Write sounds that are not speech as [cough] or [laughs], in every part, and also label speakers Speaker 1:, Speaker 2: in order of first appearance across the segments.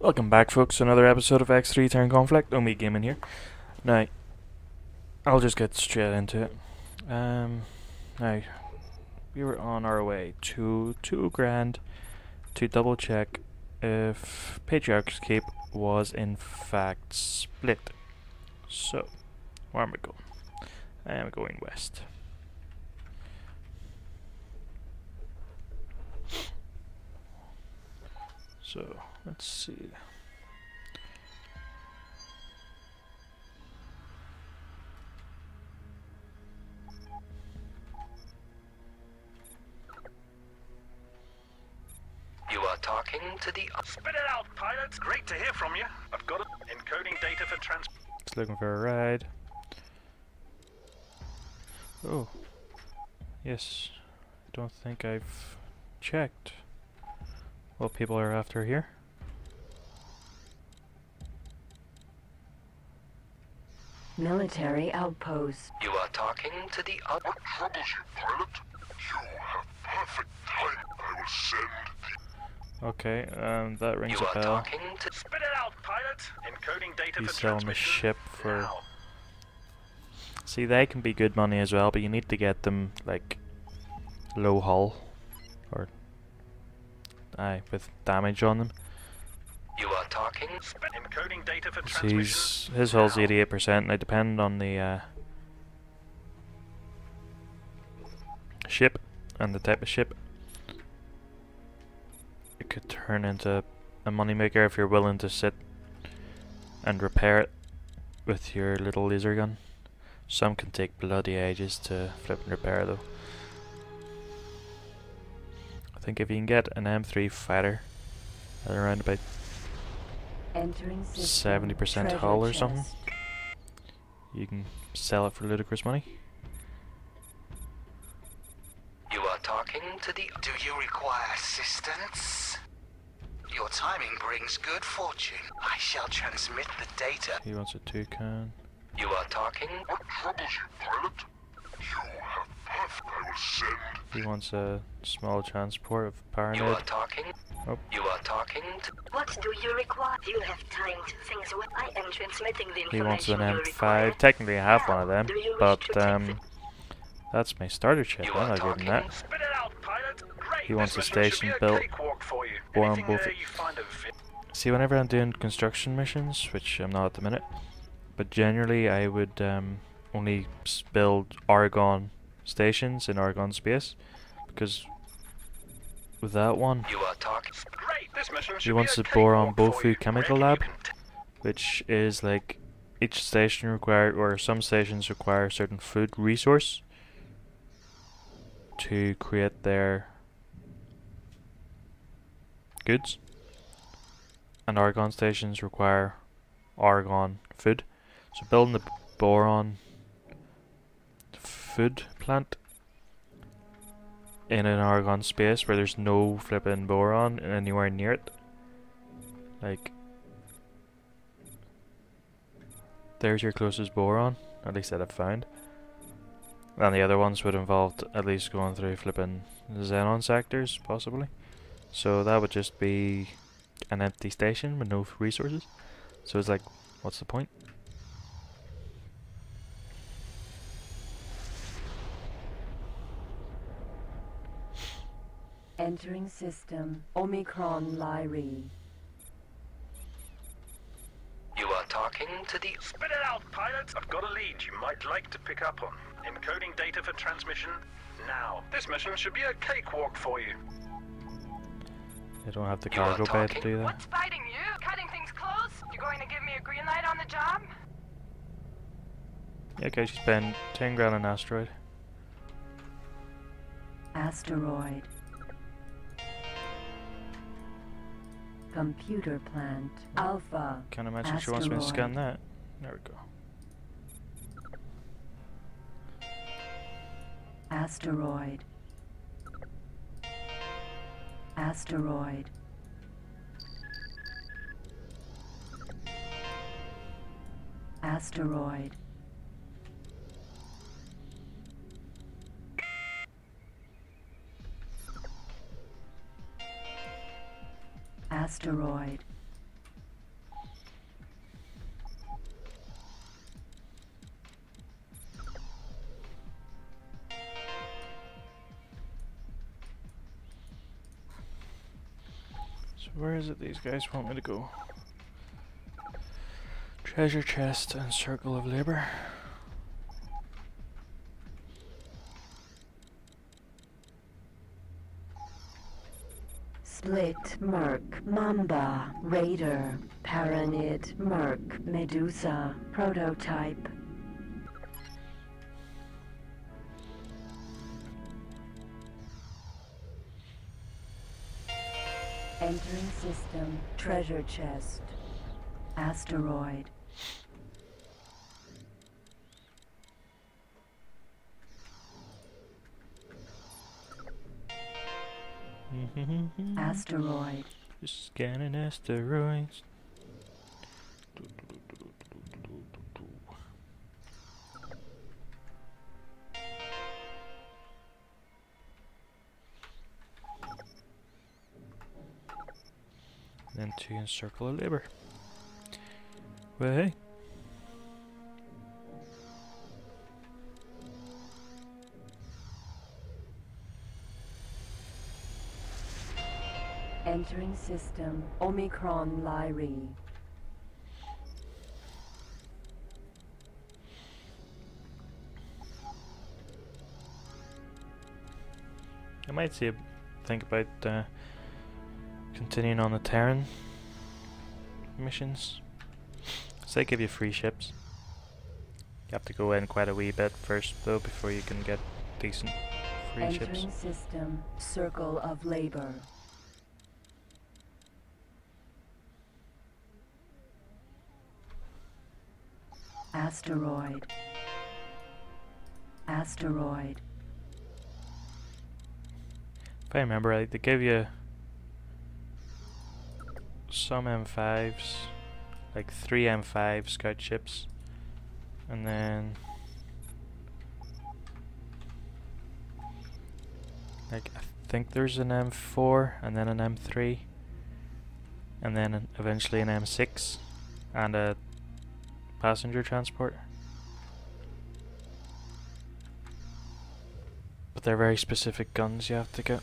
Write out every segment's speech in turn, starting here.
Speaker 1: Welcome back, folks, to another episode of X3 Terran Conflict. Omi Gaming here. Now, I'll just get straight into it. Um, now, we were on our way to two grand to double check if Patriarch's Keep was in fact split. So, where am I going? I am going west. So, let's see.
Speaker 2: You are talking to the.
Speaker 3: Spit it out, pilots. Great to hear from you. I've got. Encoding data for trans.
Speaker 1: It's looking for a ride. Oh. Yes. I don't think I've checked what people are after here.
Speaker 4: Military outpost.
Speaker 2: You are talking to the. Uh,
Speaker 5: What troubles you, pilot? You have perfect time. I will send the
Speaker 1: Okay, um, that rings
Speaker 2: you
Speaker 1: a
Speaker 2: are
Speaker 1: bell.
Speaker 2: talking to.
Speaker 3: Spit it out, pilots. Encoding data
Speaker 1: He's
Speaker 3: for
Speaker 1: selling the ship for.
Speaker 3: Now.
Speaker 1: See, they can be good money as well, but you need to get them like low hull or aye with damage on them.
Speaker 2: You are talking.
Speaker 3: Spit. Encoding data for
Speaker 1: 'Cause. He's his hull's eighty eight percent. and They depend on the uh, ship and the type of ship. It could turn into a moneymaker if you're willing to sit and repair it with your little laser gun. Some can take bloody ages to flip and repair though. I think if you can get an M3 fighter at around about
Speaker 4: Entering
Speaker 1: 70% hull or something? you can sell it for ludicrous money.
Speaker 2: You are talking to the.
Speaker 6: Do you require assistance? Your timing brings good fortune. I shall transmit the data.
Speaker 1: He wants a toucan.
Speaker 2: You are talking.
Speaker 5: What troubles you, pilot? You have perfect. I will send
Speaker 1: He wants a small transport of Paranid.
Speaker 2: You are talking.
Speaker 1: Oh.
Speaker 2: You are talking to.
Speaker 7: What do you require? You have time to think I am transmitting the
Speaker 1: He wants an
Speaker 7: information you require.
Speaker 1: M5. Technically, I have one of them,
Speaker 7: Do you wish
Speaker 1: but um, that's my starter ship. I'm not giving that.
Speaker 3: Spit it out, pilot.
Speaker 1: He wants
Speaker 3: this
Speaker 1: a station
Speaker 3: a
Speaker 1: built
Speaker 3: cakewalk for you.
Speaker 1: for 'em
Speaker 3: Anything
Speaker 1: both.
Speaker 3: there you find a vi-
Speaker 1: See, whenever I'm doing construction missions, which I'm not at the minute, but generally I would um, only build Argon stations in Argon space, because with that one,
Speaker 2: You are
Speaker 3: This mission
Speaker 1: He wants to bore on BoFu. Chemical Lab. which is like each station require or some stations require a certain food resource to create their goods and argon stations require argon food so building the boron food plant in an argon space where there's no flipping boron anywhere near it like there's your closest boron, at least that I've found. And the other ones would involve at least going through flipping xenon sectors, possibly. So that would just be an empty station with no resources. So it's like, what's the point?
Speaker 4: Entering system. Omicron Lyrae.
Speaker 2: You are talking to the.
Speaker 3: Spit it out, pilots. I've got a lead you might like to pick up on. Encoding data for transmission now. This mission should be a cakewalk for you.
Speaker 1: They don't have the cargo bay to do that.
Speaker 8: What's biting you? Cutting things close? You going to give me a green light on the job?
Speaker 1: Yeah, okay, she spent 10 grand on asteroid.
Speaker 4: Asteroid. Computer plant. Alpha.
Speaker 1: Can't imagine she wants me to scan that. There we go.
Speaker 4: Asteroid. Asteroid. Asteroid. asteroid.
Speaker 1: So where is it these guys want me to go? Treasure chest and circle of labor.
Speaker 4: Split, Merc, Mamba, Raider, Paranid, Merc, Medusa, Prototype. Entering system, treasure chest. Asteroid. Asteroid.
Speaker 1: Just scanning asteroids. Then to in circle of labor. Well, hey.
Speaker 4: Entering system, Omicron Lyrae.
Speaker 1: I might see, a think about uh, continuing on the Terran missions. So they give you free ships. You have to go in quite a wee bit first though before you can get decent free
Speaker 4: Entering
Speaker 1: ships.
Speaker 4: system, Circle of Labor. Asteroid. Asteroid.
Speaker 1: If I remember right, they give you some M5s, like three M5 scout ships, and then like I think there's an M4 and then an M3, and then eventually an M6 and a passenger transport. But they're very specific guns you have to get.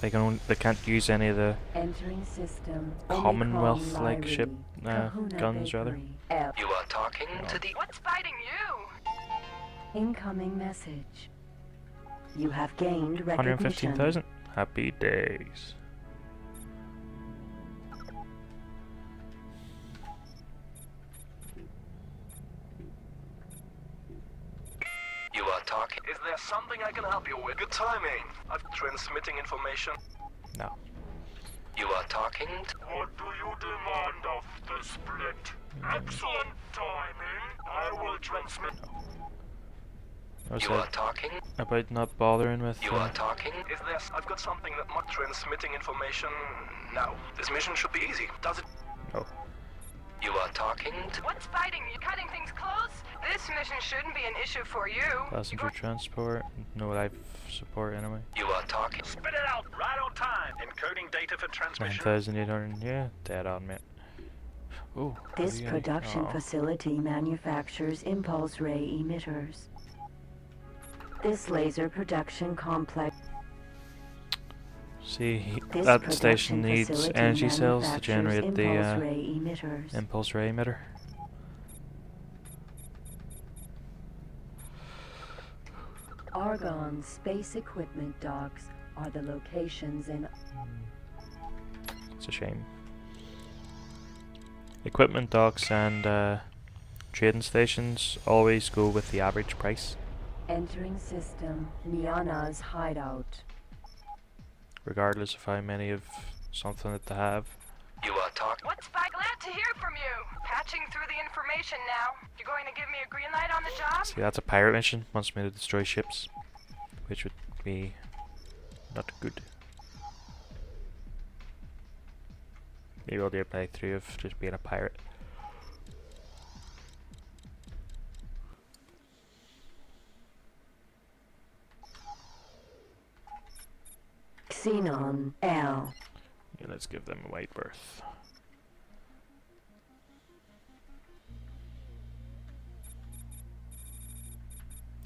Speaker 1: They can only, they can't use any of the
Speaker 4: Entering system.
Speaker 1: Commonwealth-like ship, uh,
Speaker 4: Kahuna
Speaker 1: guns, rather.
Speaker 4: Bakery. F.
Speaker 2: You are talking to the
Speaker 8: What's biting you?
Speaker 4: Incoming message. You have gained recognition.
Speaker 1: 115,000. Happy days.
Speaker 2: Talking.
Speaker 3: Is there something I can help you with? Good timing. I'm transmitting information.
Speaker 1: No.
Speaker 2: You are talking to.
Speaker 5: What do you demand of the split? Excellent timing. I will transmit.
Speaker 1: I was
Speaker 2: You are
Speaker 1: like,
Speaker 2: talking.
Speaker 1: about not bothering with.
Speaker 2: You
Speaker 1: uh,
Speaker 2: are talking.
Speaker 3: Is this? I've got something that might transmitting information now. This mission should be easy. Does it?
Speaker 1: oh,
Speaker 2: You are talking to.
Speaker 8: What's biting you? Cutting shouldn't be an issue for you. You
Speaker 1: passenger
Speaker 8: go-
Speaker 1: transport. No life support anyway.
Speaker 2: You are talking.
Speaker 3: Spit it out right on time. Encoding data for transmission.
Speaker 1: 9,800. Yeah, dead on, mate. Ooh.
Speaker 4: This
Speaker 1: do you get?
Speaker 4: production
Speaker 1: Aw.
Speaker 4: facility manufactures impulse ray emitters. This laser production complex
Speaker 1: See,
Speaker 4: this
Speaker 1: that station needs energy cells to generate the
Speaker 4: impulse
Speaker 1: uh,
Speaker 4: ray emitters.
Speaker 1: impulse ray emitter.
Speaker 4: Argon space equipment docks are the locations in
Speaker 1: It's a shame. Equipment docks and uh, trading stations always go with the average price,
Speaker 4: entering system Nyana's hideout.
Speaker 1: regardless of how many of something that they have.
Speaker 2: You uh, are talking.
Speaker 8: What's by glad to hear from you? Patching through the information now. You're going to give me a green light on the job?
Speaker 1: See, that's a pirate mission. Wants me to destroy ships, which would be not good. Maybe I'll do a playthrough of just being a pirate.
Speaker 4: Xenon L.
Speaker 1: Let's give them a wide berth.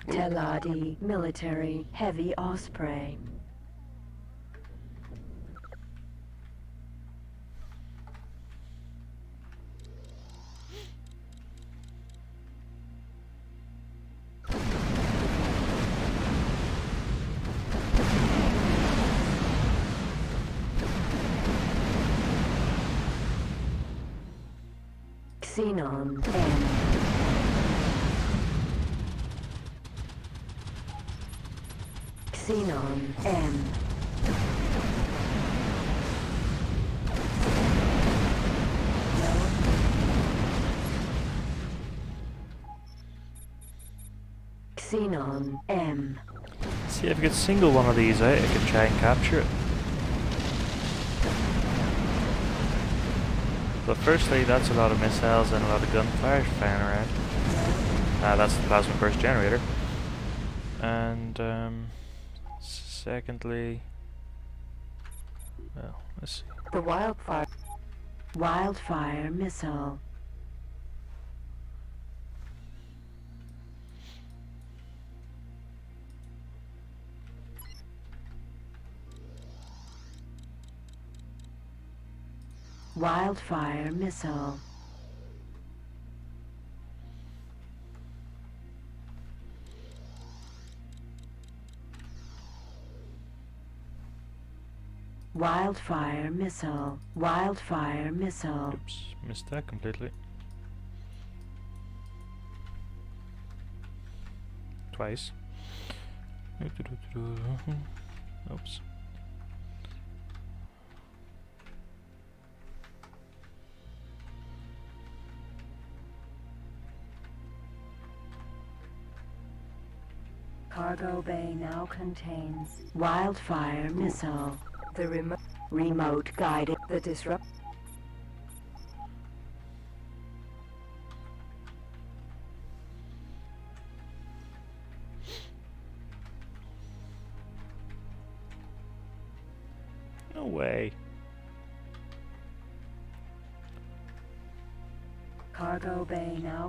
Speaker 4: Teladi military heavy osprey. Xenon M. Xenon M. Xenon M.
Speaker 1: See if I could single one of these out, I could try and capture it. But firstly, that's a lot of missiles and a lot of gunfire flying around. Ah, that's the plasma burst generator. And, um, secondly, well, let's see.
Speaker 4: The wildfire. Wildfire missile. Wildfire missile. Wildfire missile. Wildfire missile.
Speaker 1: Oops, missed that completely. Twice. Oops.
Speaker 4: Cargo bay now contains wildfire missile. The remote remote guided the disrupt.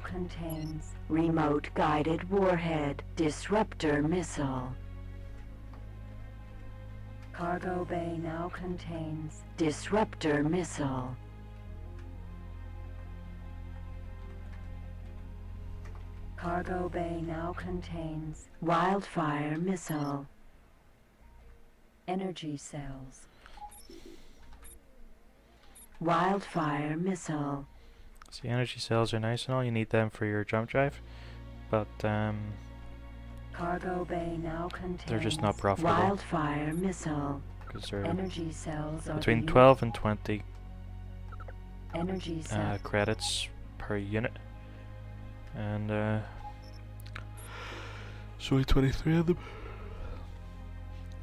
Speaker 4: Contains remote guided warhead disruptor missile. Cargo bay now contains disruptor missile. Cargo bay now contains wildfire missile. Energy cells. Wildfire missile.
Speaker 1: See, energy cells are nice and all, you need them for your jump drive. But, um,
Speaker 4: Cargo bay now contains
Speaker 1: They're just not profitable.
Speaker 4: Wildfire missile.
Speaker 1: because they're
Speaker 4: Energy cells are
Speaker 1: between
Speaker 4: the
Speaker 1: 12 and 20
Speaker 4: energy
Speaker 1: uh, credits per unit. And, uh, so only 23 of them.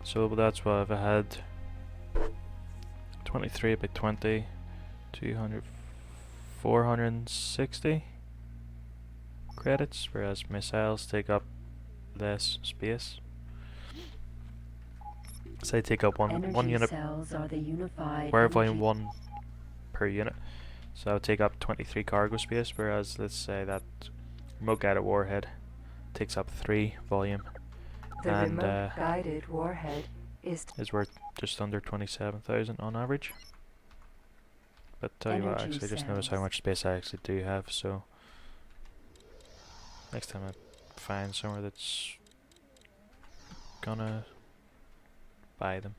Speaker 1: So that's what if I had 23 by 20, 200, 460 credits, whereas missiles take up less space. So Say take up one
Speaker 4: energy
Speaker 1: one unit
Speaker 4: cells are the
Speaker 1: Wire volume one per unit. So that would take up 23 cargo space, whereas let's say that remote guided warhead takes up 3 volume
Speaker 4: The
Speaker 1: and,
Speaker 4: remote
Speaker 1: uh,
Speaker 4: guided warhead is
Speaker 1: is worth just under 27,000 on average. But tell you what,
Speaker 4: Energy
Speaker 1: actually just notice how much space I actually do have, so next time I find somewhere that's gonna buy them.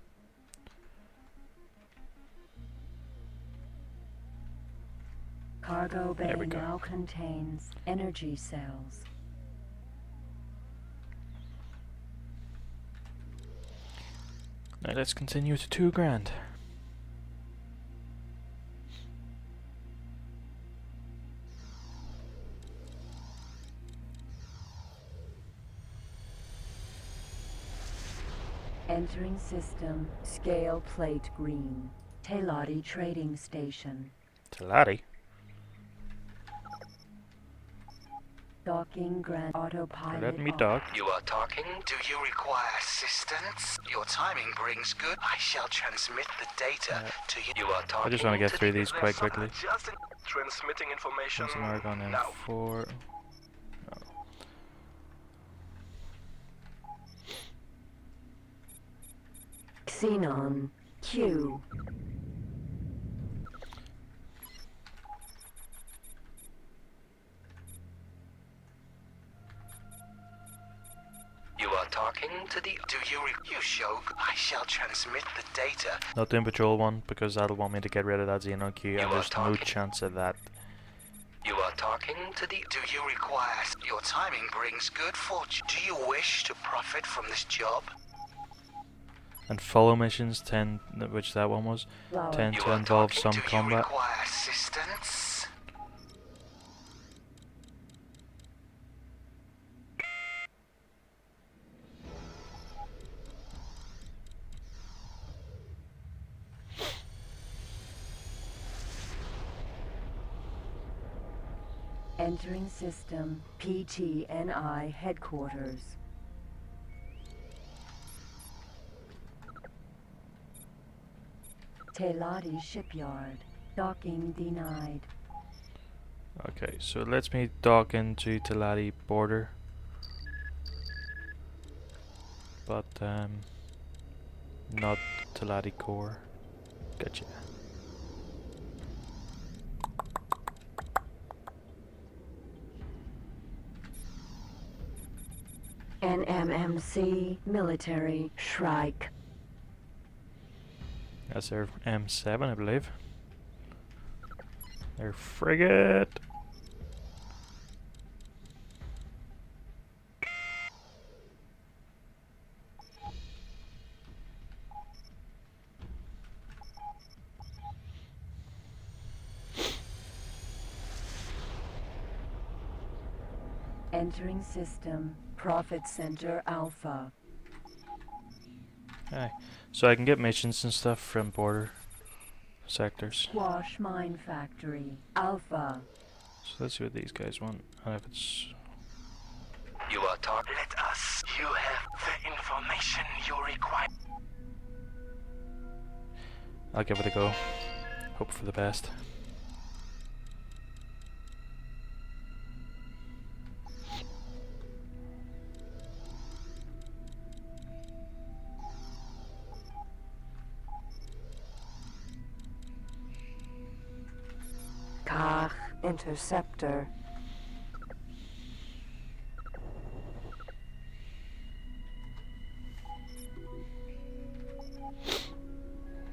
Speaker 4: cargo bay
Speaker 1: There we go.
Speaker 4: now contains energy cells.
Speaker 1: Now let's continue to two grand.
Speaker 4: Entering system scale plate green. Teladi trading station.
Speaker 1: Teladi.
Speaker 4: Docking grand autopilot.
Speaker 1: Let me
Speaker 4: off.
Speaker 1: dock.
Speaker 2: You are talking
Speaker 6: Do you require assistance? Your timing brings good. I shall transmit the data
Speaker 1: Uh,
Speaker 6: to you.
Speaker 2: You are talking.
Speaker 1: I just want to get through these quite quickly.
Speaker 3: Just transmitting information
Speaker 1: There's an Argon
Speaker 3: now.
Speaker 1: M4.
Speaker 4: Xenon Q.
Speaker 2: You are talking to the
Speaker 6: Do you re- you show? I shall transmit the data.
Speaker 1: Not doing patrol one because that'll want me to get rid of that Xenon Q,
Speaker 2: You
Speaker 1: and there's no chance of that
Speaker 2: You are talking to the.
Speaker 6: Do you require... Your timing brings good fortune. Do you wish to profit from this job?
Speaker 1: And follow missions tend, which that one was,
Speaker 4: Flower.
Speaker 1: tend to involve some
Speaker 6: Do you
Speaker 1: combat.
Speaker 6: assistance?
Speaker 4: Entering system PTNI headquarters. Teladi shipyard. Docking denied.
Speaker 1: Okay, so it lets me dock into Teladi border. But, um, not Teladi core. Gotcha.
Speaker 4: NMMC military Shrike.
Speaker 1: That's their M7, I believe. Their frigate.
Speaker 4: Entering system Profit Center Alpha.
Speaker 1: Aye. So I can get missions and stuff from border sectors.
Speaker 4: Squash Mine Factory Alpha.
Speaker 1: So let's see what these guys want. And if it's
Speaker 2: You are talking.
Speaker 6: Let us. You have the information you require.
Speaker 1: I'll give it a go. Hope for the best.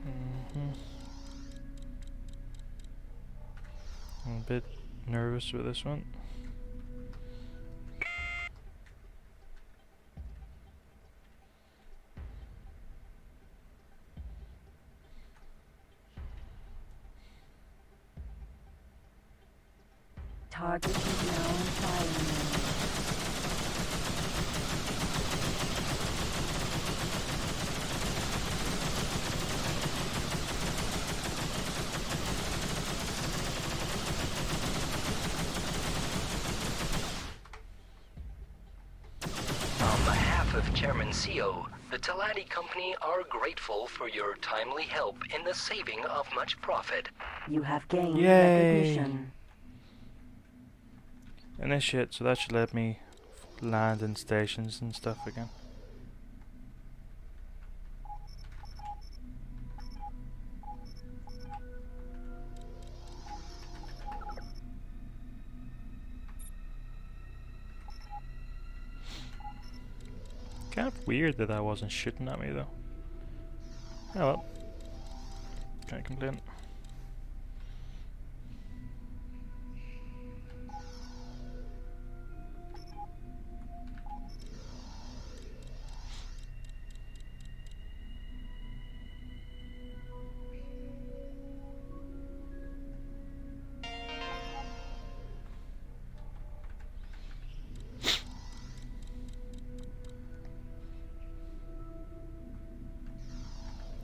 Speaker 1: Mhm. I'm a bit nervous with this one.
Speaker 4: Target is now in fire mode.
Speaker 2: On behalf of Chairman CEO, the Teladi Company are grateful for your timely help in the saving of much profit.
Speaker 4: You have gained
Speaker 1: Yay.
Speaker 4: recognition.
Speaker 1: Initiate, so that should let me land in stations and stuff again. Kind of weird that that wasn't shooting at me though. Oh well. Can't complain.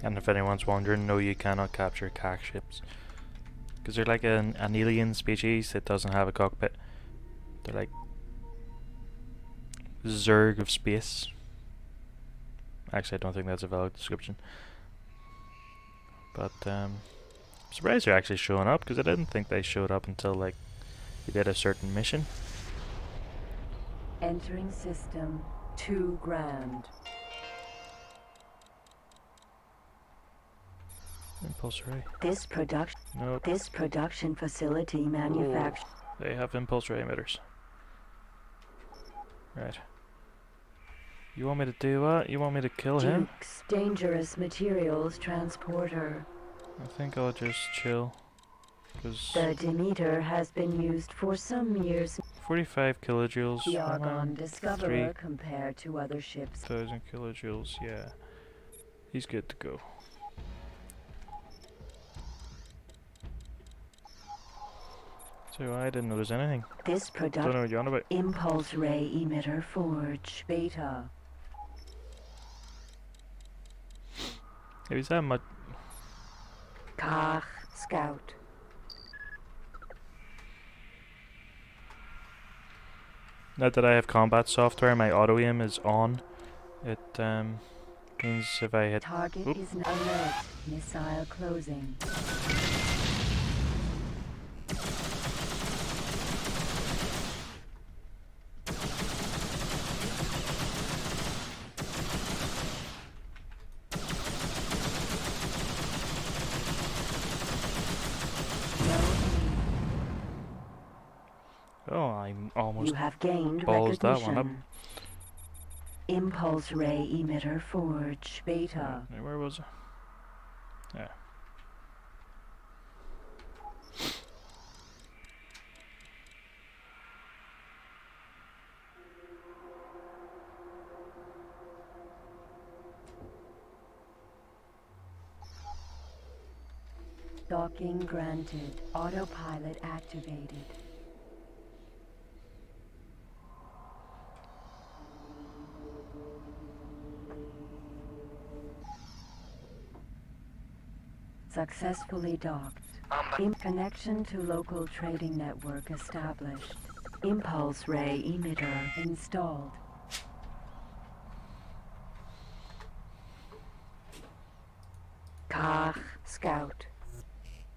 Speaker 1: And if anyone's wondering, no, you cannot capture Kha'ak ships. Because they're like an, an alien species that doesn't have a cockpit. They're like Zerg of space. Actually, I don't think that's a valid description. But, um, I'm surprised they're actually showing up, because I didn't think they showed up until, like, you did a certain mission.
Speaker 4: Entering system two grand.
Speaker 1: Impulse ray.
Speaker 4: This production
Speaker 1: Nope.
Speaker 4: this production facility manufactures
Speaker 1: They have impulse ray emitters. Right. You want me to do what? You want me to kill him?
Speaker 4: Duke's dangerous materials transporter.
Speaker 1: I think I'll just chill. Because
Speaker 4: The Demeter has been used for some years.
Speaker 1: 45 kilojoules.
Speaker 4: The Argon Discoverer compared to other ships.
Speaker 1: thousand kilojoules. Yeah, he's good to go. So I didn't notice anything.
Speaker 4: This
Speaker 1: Don't know
Speaker 4: product
Speaker 1: what you're on about.
Speaker 4: Impulse Ray Emitter Forge Beta.
Speaker 1: Maybe that much.
Speaker 4: Kha'ak Scout.
Speaker 1: Now that I have combat software, my auto aim is on. It um, means if I hit.
Speaker 4: Target
Speaker 1: Oop.
Speaker 4: is an alert. Missile closing. No
Speaker 1: Oh, I'm almost.
Speaker 4: You have gained
Speaker 1: balls that one up.
Speaker 4: Impulse Ray Emitter Forge Beta.
Speaker 1: Right, Where was it? Yeah.
Speaker 4: Docking granted. Autopilot activated. Successfully docked.
Speaker 2: Um,
Speaker 4: In connection to local trading network established. Impulse ray emitter installed. Kha'ak Scout.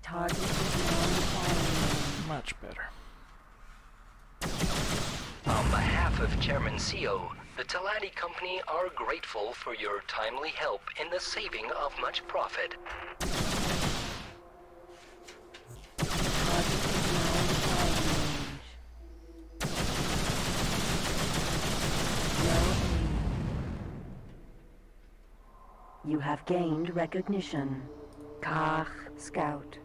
Speaker 4: Target is now in
Speaker 1: Much better.
Speaker 2: on behalf of Chairman CO, the Teladi Company are grateful for your timely help in the saving of much profit.
Speaker 4: Target is now in firing range. No aim. You have gained recognition. Kha'ak Scout.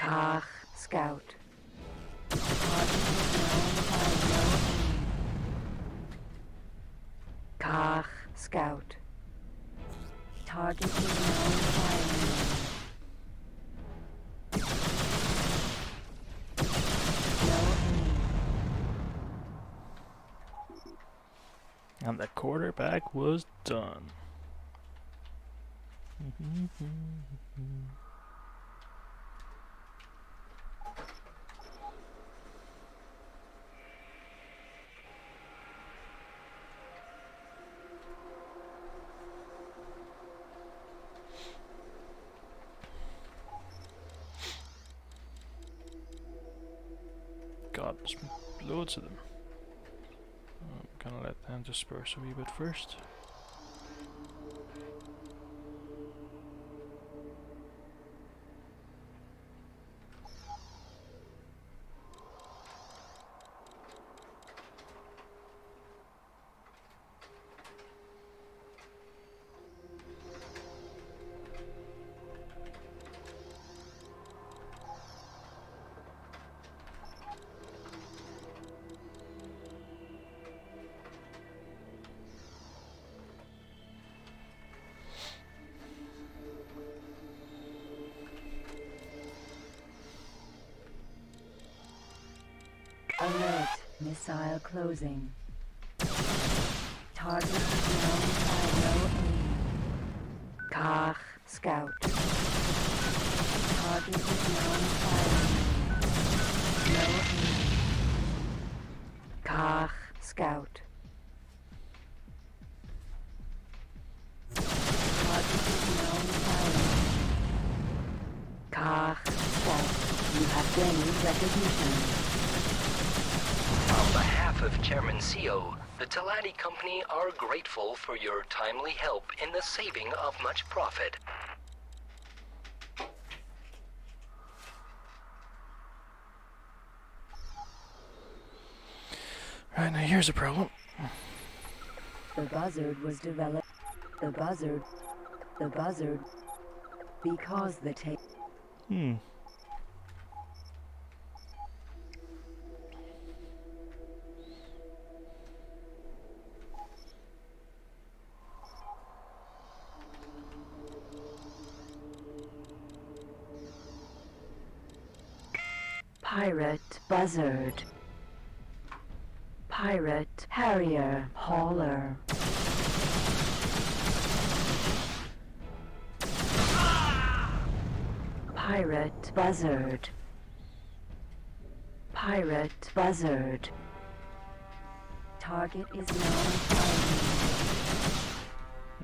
Speaker 4: Kha'ak Scout. Kha'ak Scout. Target is now in firing.
Speaker 1: And the quarterback was done. [laughs] disperse a wee bit first.
Speaker 4: Missile closing. Target known by no aim. Kha'ak scout. Target known by no aim. Kha'ak scout. Target
Speaker 2: known by Kha'ak scout. You have gained recognition. CO, the Teladi Company are grateful for your timely help in the saving of much profit.
Speaker 1: Right, now here's a problem.
Speaker 4: The buzzard was developed. The buzzard. The buzzard. Because the tape.
Speaker 1: Hmm.
Speaker 4: Pirate buzzard. Pirate harrier hauler. Pirate buzzard. Pirate buzzard. Target is now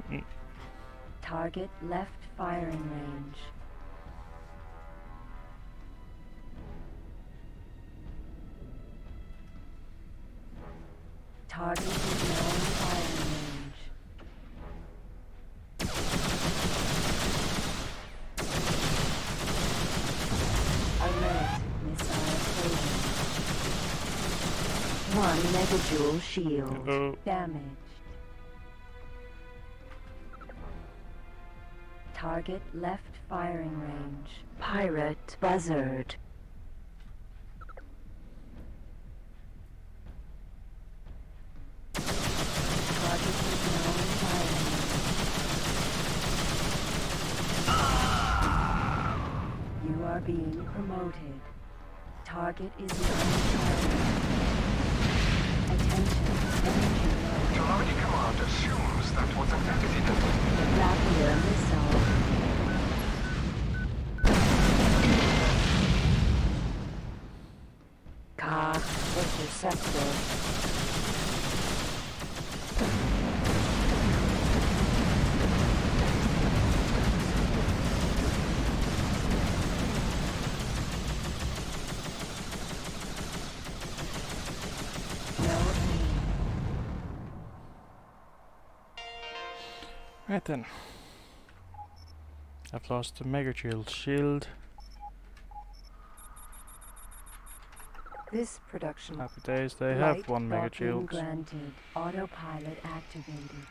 Speaker 4: range. Mm. Target left firing range. Target is now in firing range. Alert, missile closing. One megajoule shield
Speaker 1: Uh-oh.
Speaker 4: damaged. Target left firing range. Pirate buzzard. Target is now in firing range. You are being promoted. Target is. Attention, low.
Speaker 5: Command assumes that was an accident.
Speaker 4: Rapier missile. Car interceptor.
Speaker 1: Right then. I've lost the Mega Shield shield.
Speaker 4: This production.
Speaker 1: Happy days, they
Speaker 4: Light
Speaker 1: have one Mega Shield.
Speaker 4: Granted. Autopilot activated.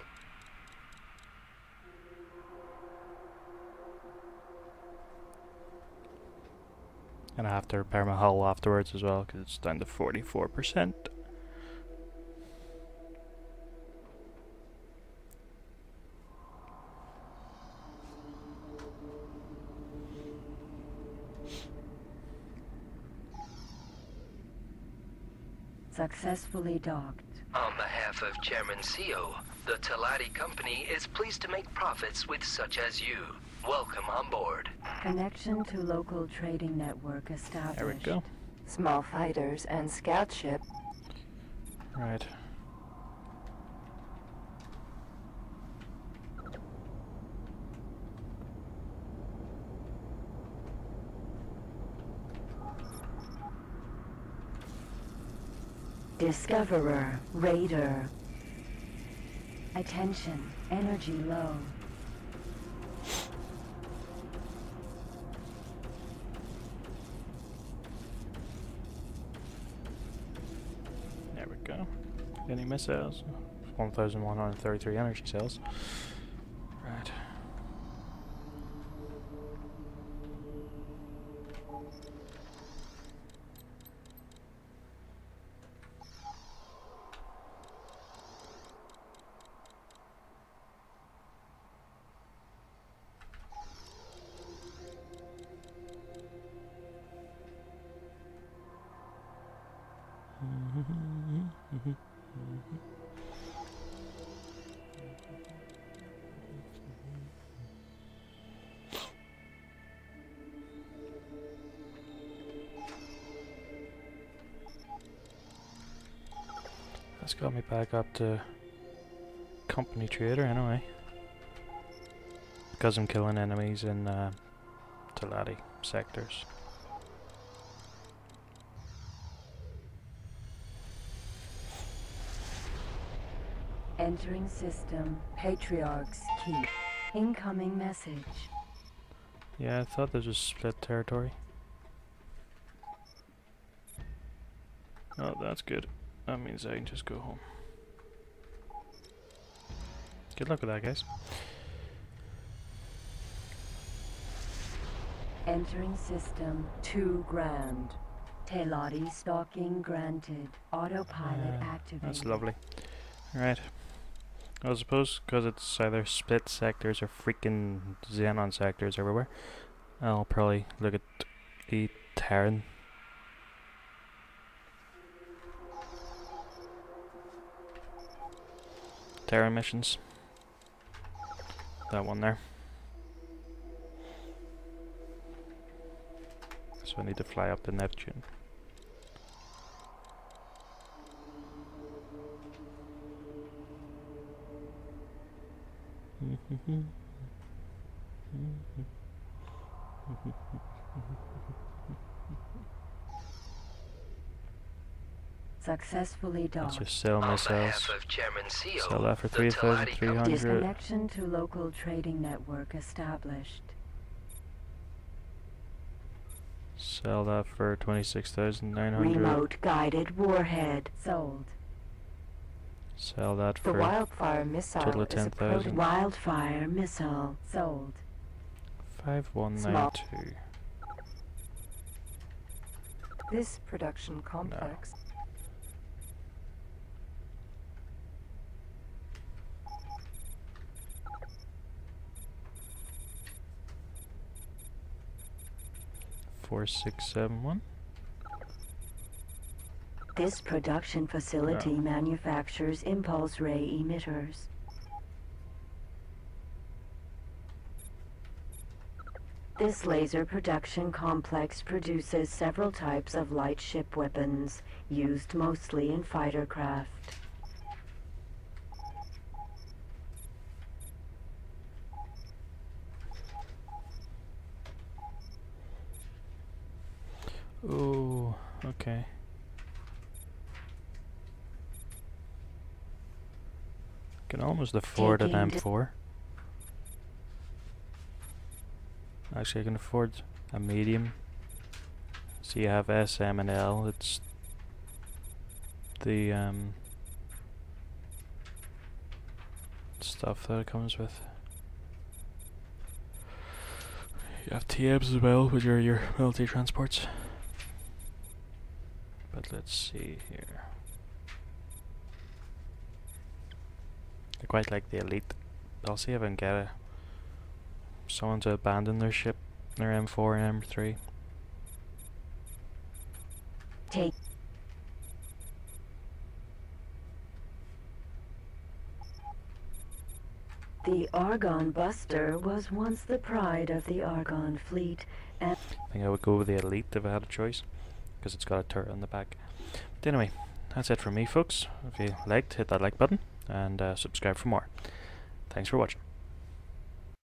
Speaker 1: And I have to repair my hull afterwards as well because it's down to 44%.
Speaker 4: Successfully docked.
Speaker 2: On behalf of Chairman CO, the Teladi Company is pleased to make profits with such as you. Welcome on board.
Speaker 4: Connection to local trading network established.
Speaker 1: There we go.
Speaker 4: Small fighters and scout ship.
Speaker 1: Right.
Speaker 4: Discoverer. Raider. Attention. Energy low.
Speaker 1: There we go. Any missiles? 1,133 energy cells. got me back up to company trader anyway. Because I'm killing enemies in uh, sectors.
Speaker 4: Entering system, Patriarch's Keep. Incoming message.
Speaker 1: Yeah, I thought this was split territory. Oh, that's good. That means I can just go home. Good luck with that, guys.
Speaker 4: Entering system. Two grand. Teladi stalking granted. Autopilot
Speaker 1: Yeah,
Speaker 4: activated.
Speaker 1: That's lovely. Right. I suppose because it's either split sectors or freaking xenon sectors everywhere, I'll probably look at the Terran. Terran missions. That one there. So I need to fly up to Neptune. [laughs]
Speaker 4: Successfully
Speaker 1: Let's just sell
Speaker 2: On
Speaker 1: missiles.
Speaker 2: of Chairman
Speaker 1: Sell that for
Speaker 2: the Teladi
Speaker 1: 3,300.
Speaker 4: Disconnection to local trading network established.
Speaker 1: Sell that for 26,900.
Speaker 4: Remote guided warhead sold.
Speaker 1: Sell that for
Speaker 4: The
Speaker 1: for
Speaker 4: wildfire missile
Speaker 1: total of
Speaker 4: is approaching.
Speaker 1: 10,000.
Speaker 4: Wildfire missile sold.
Speaker 1: 5192.
Speaker 9: This production complex
Speaker 1: Four six seven one.
Speaker 4: This production facility manufactures impulse ray emitters. This laser production complex produces several types of light ship weapons, used mostly in fighter craft.
Speaker 1: Oh, okay. Can almost afford an
Speaker 4: Taking di-
Speaker 1: M4. Actually, I can afford a medium. So you have S, M, and L. It's the um, stuff that it comes with. You have TABs as well with your your military transports. But let's see here. I quite like the elite. I'll see if I can get a someone to abandon their ship, their M4 and M3.
Speaker 4: Take The Argon Buster was once the pride of the Argon fleet and
Speaker 1: I think I would go with the elite if I had a choice, because it's got a turret on the back. But anyway, that's it from me, folks. If you liked, hit that like button and uh, subscribe for more. Thanks for watching.